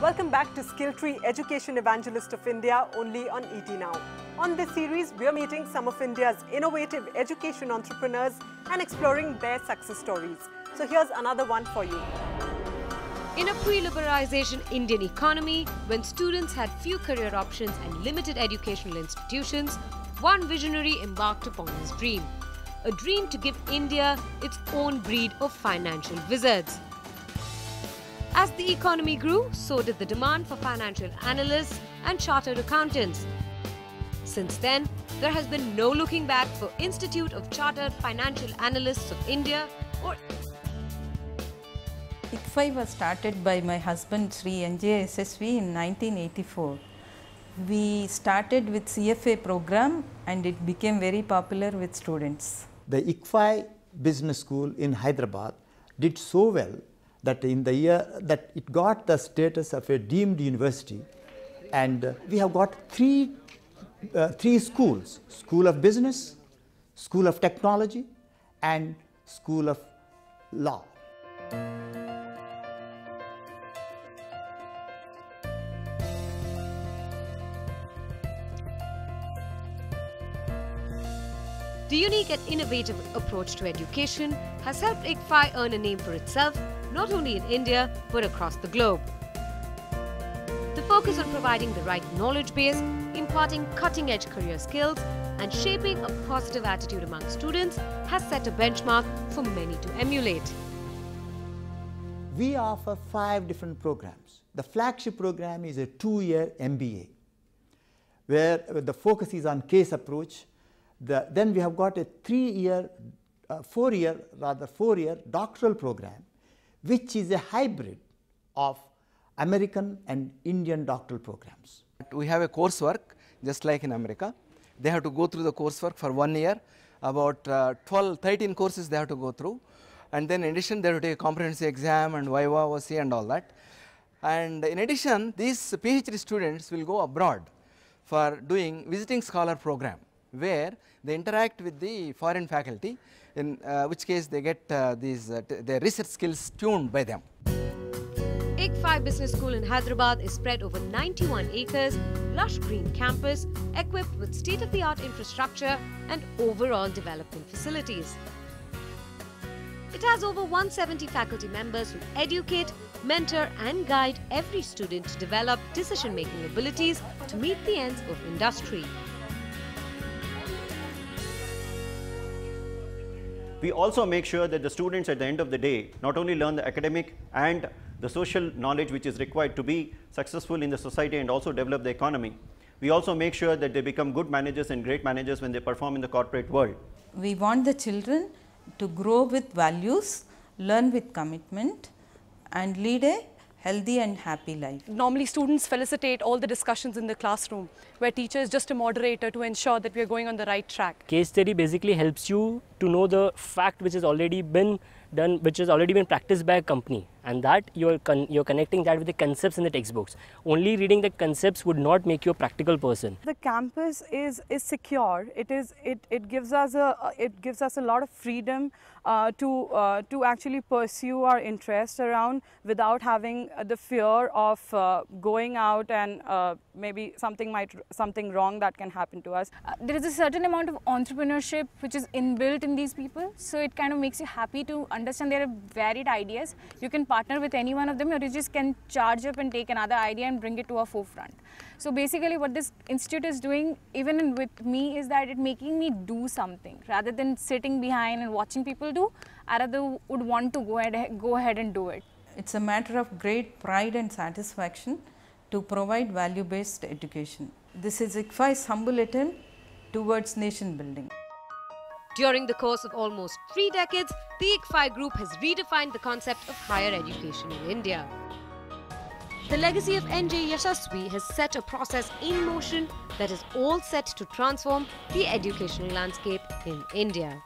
Welcome back to Skilltree Education Evangelist of India, only on ET Now. On this series, we are meeting some of India's innovative education entrepreneurs and exploring their success stories. So here's another one for you. In a pre-liberalization Indian economy, when students had few career options and limited educational institutions, one visionary embarked upon his dream. A dream to give India its own breed of financial wizards. As the economy grew, so did the demand for financial analysts and chartered accountants. Since then, there has been no looking back for Institute of Chartered Financial Analysts of India or ICFAI was started by my husband Sri NJ Yasaswy in 1984. We started with CFA program and it became very popular with students. The ICFAI Business School in Hyderabad did so well that in the year that it got the status of a deemed university and uh, we have got three, uh, three schools, School of Business, School of Technology and School of Law. The unique and innovative approach to education has helped ICFAI earn a name for itself not only in India but across the globe. The focus on providing the right knowledge base, imparting cutting edge career skills, and shaping a positive attitude among students has set a benchmark for many to emulate. We offer five different programs. The flagship program is a two year MBA where the focus is on case approach. The, then we have got a three year, uh, four year, rather four year doctoral program which is a hybrid of American and Indian doctoral programs. We have a coursework just like in America. They have to go through the coursework for one year, about uh, 12, 13 courses they have to go through and then in addition they have to take a comprehensive exam and Viva, OC and all that. And in addition these PhD students will go abroad for doing visiting scholar program where they interact with the foreign faculty in uh, which case they get uh, these uh, their research skills tuned by them. ICFAI Business School in Hyderabad is spread over 91 acres, lush green campus, equipped with state-of-the-art infrastructure and overall development facilities. It has over 170 faculty members who educate, mentor and guide every student to develop decision-making abilities to meet the ends of industry. We also make sure that the students at the end of the day not only learn the academic and the social knowledge which is required to be successful in the society and also develop the economy. We also make sure that they become good managers and great managers when they perform in the corporate world. We want the children to grow with values, learn with commitment and lead a healthy and happy life. Normally students felicitate all the discussions in the classroom where teacher is just a moderator to ensure that we are going on the right track. Case study basically helps you to know the fact which has already been done which has already been practiced by a company. And that you're con you're connecting that with the concepts in the textbooks. Only reading the concepts would not make you a practical person. The campus is is secure. It is it it gives us a it gives us a lot of freedom uh, to uh, to actually pursue our interest around without having the fear of uh, going out and uh, maybe something might something wrong that can happen to us. Uh, there is a certain amount of entrepreneurship which is inbuilt in these people. So it kind of makes you happy to understand there are varied ideas. You can partner with any one of them or you just can charge up and take another idea and bring it to a forefront. So basically what this institute is doing even with me is that it making me do something rather than sitting behind and watching people do. I rather would want to go ahead, go ahead and do it. It's a matter of great pride and satisfaction to provide value based education. This is ICFAI's humble attempt towards nation building. During the course of almost three decades, the ICFAI group has redefined the concept of higher education in India. The legacy of NJ Yasaswy has set a process in motion that is all set to transform the educational landscape in India.